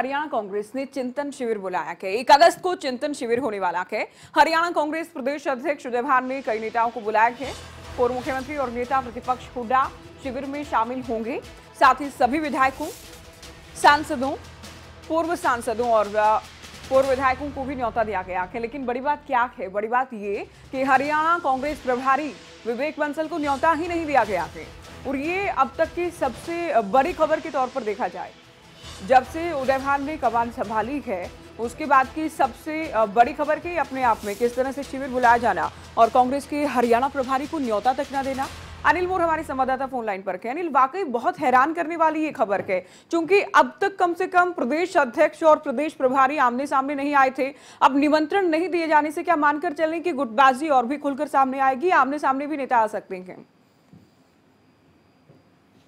हरियाणा कांग्रेस ने चिंतन शिविर बुलाया है। एक अगस्त को चिंतन शिविर होने वाला है। हरियाणा कांग्रेस प्रदेश अध्यक्ष उदय भान ने कई नेताओं को बुलाया है। पूर्व मुख्यमंत्री और नेता प्रतिपक्ष हुड्डा शिविर में शामिल होंगे। साथ ही सभी विधायकों, सांसदों, पूर्व सांसदों और पूर्व विधायकों को भी न्यौता दिया गया है। लेकिन बड़ी बात क्या है? बड़ी बात ये कि हरियाणा कांग्रेस प्रभारी विवेक बंसल को न्यौता ही नहीं दिया गया है। और ये अब तक की सबसे बड़ी खबर के तौर पर देखा जाए। जब से उदय भान ने कमान संभाली है, उसके बाद की सबसे बड़ी खबर की अपने आप में, किस तरह से शिविर बुलाया जाना और कांग्रेस के हरियाणा प्रभारी को न्यौता तक न देना। अनिल मोर हमारे संवाददाता फ़ोन लाइन पर के अनिल, वाकई बहुत हैरान करने वाली ये खबर है क्योंकि अब तक कम से कम प्रदेश अध्यक्ष और प्रदेश प्रभारी आमने सामने नहीं आए थे। अब निमंत्रण नहीं दिए जाने से क्या मानकर चलें कि गुटबाजी और भी खुलकर सामने आएगी? आमने सामने भी नेता आ सकते हैं।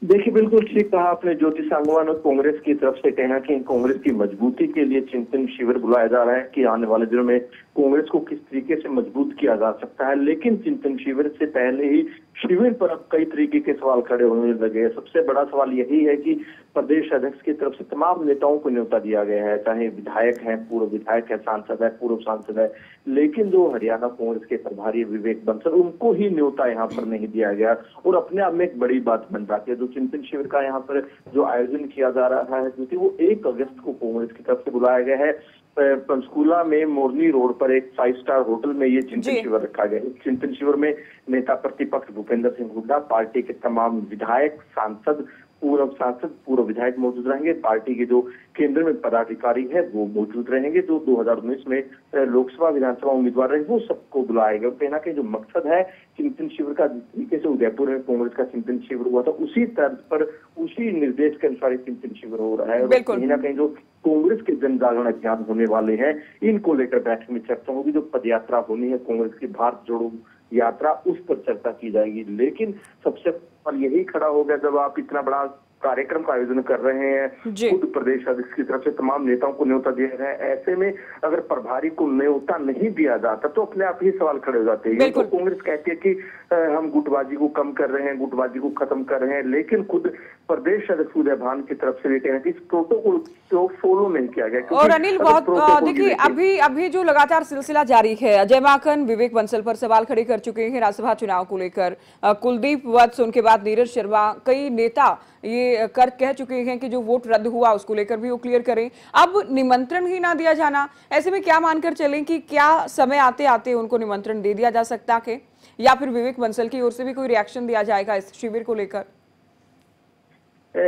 देखिए, बिल्कुल ठीक कहा आपने ज्योति सांगवान और कांग्रेस की तरफ़ से कहना कि कांग्रेस की मजबूती के लिए चिंतन शिविर बुलाया जा रहा है कि आने वाले दिनों में कांग्रेस को किस तरीके से मज़बूत किया जा सकता है। लेकिन चिंतन शिविर से पहले ही शिविर पर अब कई तरीके के सवाल खड़े होने लगे हैं। सबसे बड़ा सवाल यही है कि प्रदेश अध्यक्ष की तरफ़ से तमाम नेताओं को न्योता दिया गया है, चाहे विधायक है, पूर्व विधायक है, सांसद है, पूर्व सांसद है। लेकिन जो हरियाणा कांग्रेस के प्रभारी विवेक बंसल, उनको ही न्योता यहाँ पर नहीं दिया गया। और अपने आप में एक बड़ी बात बन जाती है, जो चिंतन शिविर का यहाँ पर जो आयोजन किया जा रहा है क्योंकि वो एक अगस्त को कांग्रेस की तरफ़ से बुलाया गया है। पंचकूला में मोरनी रोड पर एक फाइव स्टार होटल में ये चिंतन शिविर रखा गया चिंतन शिविर में नेता प्रतिपक्ष भूपेंद्र सिंह हुड्डा पार्टी के तमाम विधायक सांसद पूर्व सांसद पूर्व विधायक मौजूद रहेंगे। पार्टी के जो केंद्र में पदाधिकारी है वो मौजूद रहेंगे जो 2019 में लोकसभा विधानसभा उम्मीदवार रहे वो सबको बुलाएगा कहीं ना कहीं जो मकसद है चिंतन शिविर का जिस तरीके से उदयपुर में कांग्रेस का चिंतन शिविर हुआ था उसी तर्ज पर उसी निर्देश के अनुसार चिंतन शिविर हो रहा है। कहीं ना कहीं जो कांग्रेस के जन जागरण अभियान होने वाले हैं इनको लेकर बैठक में चर्चा होगी। जो पदयात्रा होनी है कांग्रेस की भारत जोड़ो यात्रा उस पर चर्चा की जाएगी। लेकिन सबसे पर यही खड़ा हो गया जब आप इतना बड़ा कार्यक्रम का आयोजन कर रहे हैं। खुद प्रदेश अध्यक्ष की तरफ़ से तमाम नेताओं को न्योता दिया गया है। ऐसे में अगर प्रभारी को न्योता नहीं दिया जाता तो अपने आप ही सवाल खड़े हो जाते हैं। तो कांग्रेस कहती है कि हम गुटबाजी को कम कर रहे हैं गुटबाजी को खत्म कर रहे हैं लेकिन खुद प्रदेश अध्यक्ष उदय भान की तरफ़ से कहना कि इस प्रोटोकॉल को फॉलो नहीं किया गया और अनिल बहुत देखिए अभी अभी जो लगातार सिलसिला जारी है अजय माकन विवेक बंसल पर सवाल खड़े कर चुके हैं राज्यसभा चुनाव को लेकर। कुलदीप वत्स उनके बाद नीरज शर्मा कई नेता ये कर कह चुके हैं कि जो वोट रद्द हुआ उसको लेकर भी वो क्लियर करें। अब निमंत्रण ही ना दिया जाना, ऐसे में क्या मानकर चलें कि क्या समय आते आते उनको निमंत्रण दे दिया जा सकता है? या फिर विवेक बंसल की ओर से भी कोई रिएक्शन दिया जाएगा इस शिविर को लेकर?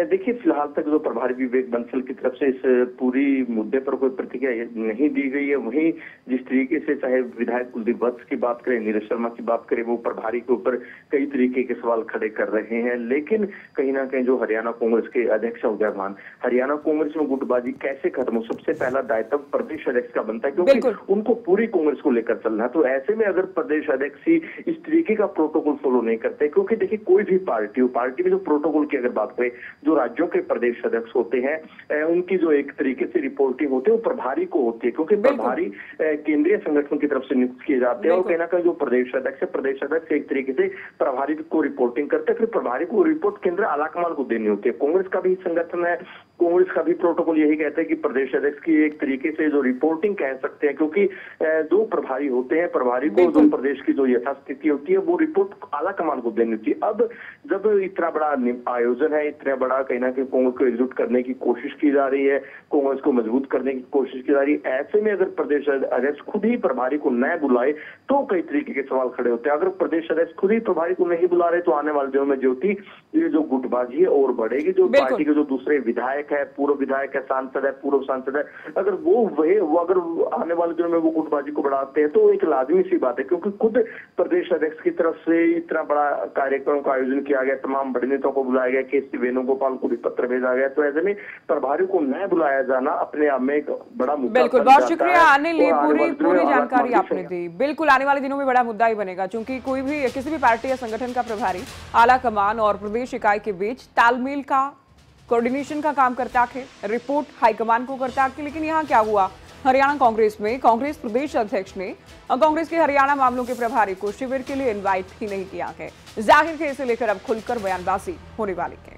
देखिए फ़िलहाल तक जो प्रभारी विवेक बंसल की तरफ़ से इस पूरी मुद्दे पर कोई प्रतिक्रिया नहीं दी गई है वहीं जिस तरीके से चाहे विधायक कुलदीप वत्स की बात करें नीरज शर्मा की बात करें वो प्रभारी के ऊपर कई तरीके के सवाल खड़े कर रहे हैं। लेकिन कहीं ना कहीं जो हरियाणा कांग्रेस के अध्यक्ष उदय मान हरियाणा कांग्रेस में गुटबाजी कैसे खत्म हो? सबसे पहला दायित्व प्रदेश अध्यक्ष का बनता है क्योंकि उनको पूरी कांग्रेस को लेकर चलना है। तो ऐसे में अगर प्रदेश अध्यक्ष ही इस तरीके का प्रोटोकॉल फॉलो नहीं करते क्योंकि देखिए कोई भी पार्टी हो पार्टी में जो प्रोटोकॉल की अगर बात करें जो राज्यों के प्रदेश अध्यक्ष होते हैं उनकी जो एक तरीके से रिपोर्टिंग होती है वो प्रभारी को होती है क्योंकि प्रभारी केंद्रीय संगठन की तरफ़ से नियुक्त किए जाते हैं और कहना कहीं जो प्रदेश अध्यक्ष है प्रदेश अध्यक्ष एक तरीके से प्रभारी को रिपोर्टिंग करते हैं फिर प्रभारी को रिपोर्ट केंद्र आलाकमान को देनी होती है। कांग्रेस का भी संगठन है कांग्रेस का भी प्रोटोकॉल यही कहता है कि प्रदेश अध्यक्ष की एक तरीके से जो रिपोर्टिंग कह सकते हैं क्योंकि जो प्रभारी होते हैं प्रभारी को जो प्रदेश की जो यथास्थिति होती है वो रिपोर्ट आला कमान को देनी होती है। अब जब इतना बड़ा आयोजन है इतना बड़ा कहीं ना कहीं कांग्रेस को एकजुट करने की कोशिश की जा रही है कांग्रेस को मज़बूत करने की कोशिश की जा रही है ऐसे में अगर प्रदेश अध्यक्ष खुद ही प्रभारी को न बुलाए तो कई तरीके के सवाल खड़े होते हैं। अगर प्रदेश अध्यक्ष खुद ही प्रभारी को नहीं बुला रहे तो आने वाले दिनों में ज्योति ये जो गुटबाजी है और बढ़ेगी जो पार्टी के जो दूसरे विधायक है पूर्व विधायक है सांसद है पूर्व सांसद है अगर वो वही वो अगर आने वाले दिनों में वो गुटबाजी को बढ़ाते हैं तो एक लाजमी सी बात है क्योंकि खुद प्रदेश अध्यक्ष की तरफ़ से इतना बड़ा कार्यक्रम का आयोजन किया गया तमाम बड़े नेताओं को बुलाया गया के सी वेणुगोपाल को भी पत्र भेजा गया तो ऐसे में प्रभारी को न बुलाया जाना अपने आप में एक बड़ा मुद्दा बिल्कुल बहुत शुक्रिया अनिल पूरी पूरी जानकारी आपने दी। बिल्कुल आने वाले दिनों में बड़ा मुद्दा ही बनेगा क्योंकि कोई भी किसी भी पार्टी या संगठन का प्रभारी आला कमान और प्रदेश इकाई के बीच तालमेल का कोऑर्डिनेशन का काम करता है रिपोर्ट हाईकमान को करता है लेकिन यहाँ क्या हुआ? हरियाणा कांग्रेस में, कांग्रेस प्रदेश अध्यक्ष ने, कांग्रेस के हरियाणा मामलों के प्रभारी को शिविर के लिए इनवाइट ही नहीं किया है ज़ाहिर है इसे लेकर अब खुलकर बयानबाजी होने वाली है।